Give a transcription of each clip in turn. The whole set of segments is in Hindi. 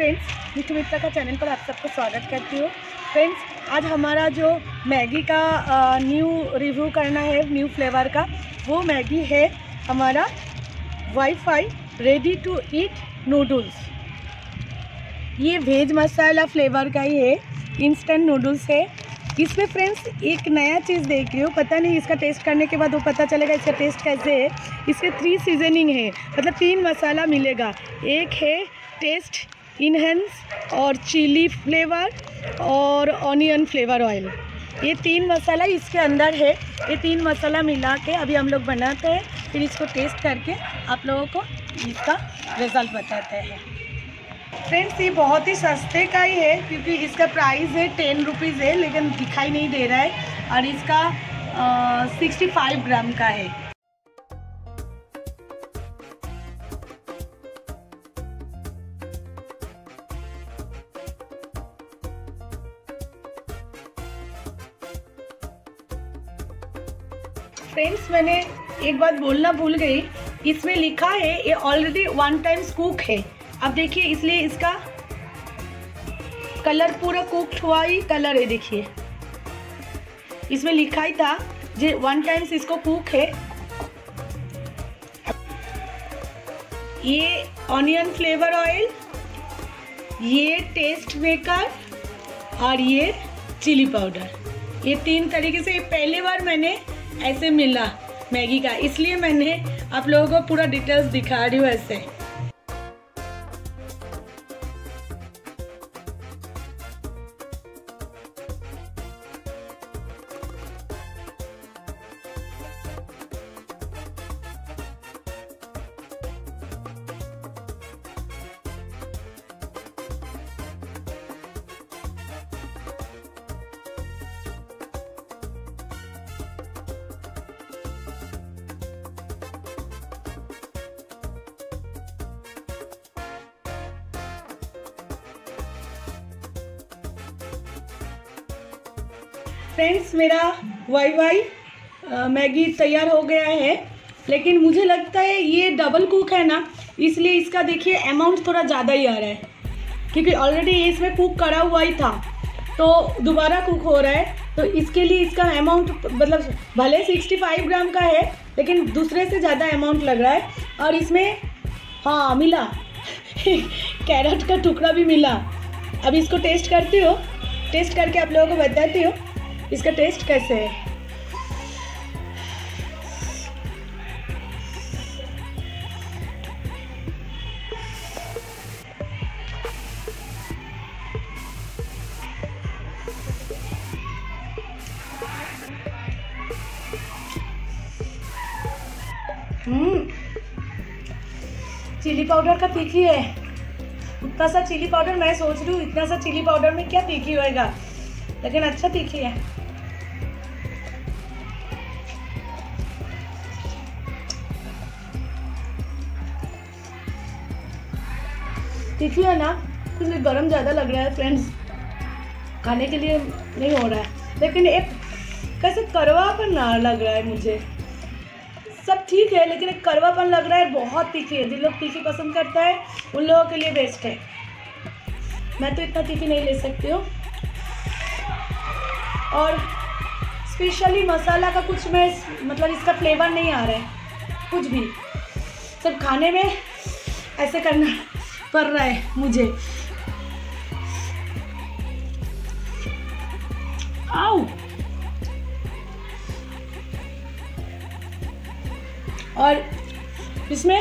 फ्रेंड्स मिठू मित्रा का चैनल पर आप सबको स्वागत करती हूँ। फ्रेंड्स आज हमारा जो मैगी का न्यू रिव्यू करना है न्यू फ्लेवर का, वो मैगी है हमारा Wai Wai ready to eat noodles ये वेज मसाला फ्लेवर का ही है इंस्टेंट नूडल्स है। इसमें फ्रेंड्स एक नया चीज़ देख रही हूँ, पता नहीं इसका टेस्ट करने के बाद वो पता चलेगा इसका टेस्ट कैसे है। इसके थ्री सीजनिंग है मतलब तीन मसाला मिलेगा। एक है टेस्ट इनहेंस और चिली फ्लेवर और ऑनियन फ्लेवर ऑयल। ये तीन मसाला इसके अंदर है। ये तीन मसाला मिला के अभी हम लोग बनाते हैं। फिर इसको टेस्ट करके आप लोगों को इसका रिज़ल्ट बताते हैं। फ्रेंड्स ये बहुत ही सस्ते का ही है क्योंकि इसका प्राइस है टेन रुपीज़ है, लेकिन दिखाई नहीं दे रहा है। और इसका सिक्सटी फाइव ग्राम का है। फ्रेंड्स मैंने एक बात बोलना भूल गई। इसमें लिखा है, ये ऑलरेडी वन टाइम कुक है। अब देखिए, इसलिए इसका कलर पूरा कुकड हुआ ही कलर है, देखिए। इसमें लिखा ही था जो वन टाइम्स इसको कुक है। ये ऑनियन फ्लेवर ऑयल ये टेस्ट मेकर और ये चिली पाउडर ये तीन तरीके से पहली बार मैंने ऐसे मिला मैगी का। इसलिए मैंने आप लोगों को पूरा डिटेल्स दिखा रही हूँ ऐसे। फ्रेंड्स मेरा वाई वाई मैगी तैयार हो गया है। लेकिन मुझे लगता है ये डबल कुक है ना, इसलिए इसका देखिए अमाउंट थोड़ा ज़्यादा ही आ रहा है। क्योंकि ऑलरेडी ये इसमें कुक करा हुआ ही था। तो दोबारा कुक हो रहा है। तो इसके लिए इसका अमाउंट मतलब भले 65 ग्राम का है, लेकिन दूसरे से ज़्यादा अमाउंट लग रहा है। और इसमें हाँ मिला। कैरेट का टुकड़ा भी मिला। अब इसको टेस्ट करती हो। टेस्ट करके आप लोगों को बताती हो। इसका टेस्ट कैसे है? हम्म। चिली पाउडर का तीखी है। उतना सा चिली पाउडर मैं सोच रही हूँ, इतना सा चिली पाउडर में क्या तीखी होएगा? लेकिन अच्छा तीखी है। तीखी है ना? इसलिए गर्म ज़्यादा लग रहा है फ्रेंड्स खाने के लिए नहीं हो रहा है। लेकिन एक कैसे करवापन ना लग रहा है मुझे। सब ठीक है, लेकिन एक करवापन लग रहा है, बहुत तीखी है। जिन लोग तीखी पसंद करता है, उन लोगों के लिए बेस्ट है। मैं तो इतना तीखी नहीं ले सकती हूँ। और स्पेशली मसाला का कुछ में मतलब इसका फ्लेवर नहीं आ रहा है। कुछ भी। सब खाने में ऐसे करना। पड़ रहा है मुझे। आओ। और इसमें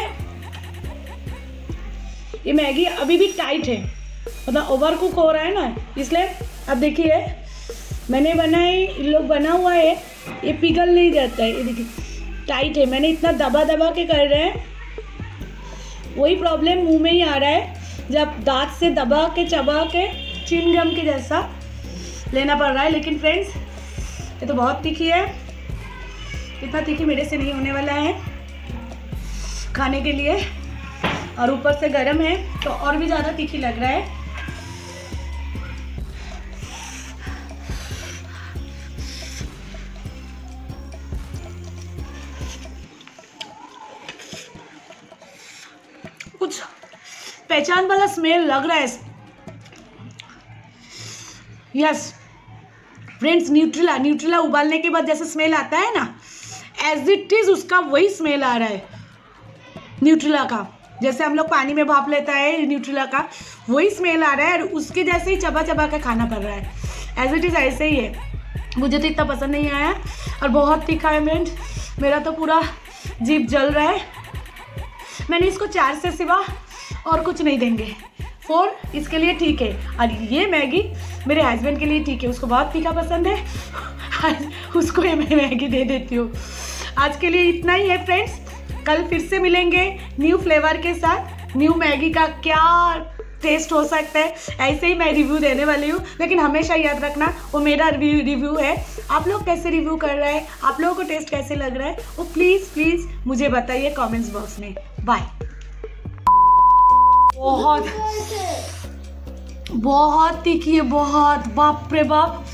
ये मैगी अभी भी टाइट है। मतलब ओवर कुक हो रहा है ना, इसलिए अब देखिए, मैंने बनाई, लोग बना हुआ है, ये पिघल नहीं जाता है। ये देखिए टाइट है। मैंने इतना दबा दबा के कर रहे हैं वही प्रॉब्लम मुँह में ही आ रहा है, जब दांत से दबा के, चबा के, चिन गम के जैसा लेना पड़ रहा है। लेकिन फ्रेंड्स ये तो बहुत तीखी है। इतना तीखी मेरे से नहीं होने वाला है खाने के लिए। और ऊपर से गर्म है तो और भी ज़्यादा तीखी लग रहा है। कुछ पहचान वाला स्मेल लग रहा है यस फ्रेंड्स न्यूट्रिला न्यूट्रिला उबालने के बाद जैसे स्मेल आता है ना एज इट इज़ उसका वही स्मेल आ रहा है। न्यूट्रिला का। जैसे हम लोग पानी में भाप लेता है न्यूट्रिला का, वही स्मेल आ रहा है और उसके जैसे ही चबा चबा कर खाना पड़ रहा है। एज इट इज़ ऐसे ही है। मुझे तो इतना पसंद नहीं आया और बहुत तीखा है फ्रेंड्स मेरा तो पूरा जीप जल रहा है। मैंने इसको चार से सिवा और कुछ नहीं देंगे। फोर इसके लिए ठीक है। और ये मैगी मेरे हस्बैंड के लिए ठीक है। उसको बहुत तीखा पसंद है। आज उसको ये मैं मैगी दे देती हूँ। आज के लिए इतना ही है फ्रेंड्स कल फिर से मिलेंगे न्यू फ्लेवर के साथ। न्यू मैगी का क्या टेस्ट हो सकता है? ऐसे ही मैं रिव्यू देने वाली हूँ। लेकिन हमेशा याद रखना, वो मेरा रिव्यू है। आप लोग कैसे रिव्यू कर रहे हैं? आप लोगों को टेस्ट कैसे लग रहा है? वो प्लीज़ प्लीज़ मुझे बताइए कमेंट्स बॉक्स में. बाय बहुत बहुत तीखी है बहुत। बाप रे बाप।